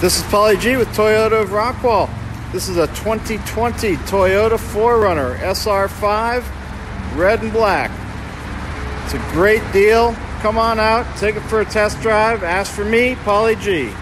This is Polly G with Toyota of Rockwall. This is a 2020 Toyota 4Runner SR5, red and black. It's a great deal. Come on out, take it for a test drive. Ask for me, Polly G.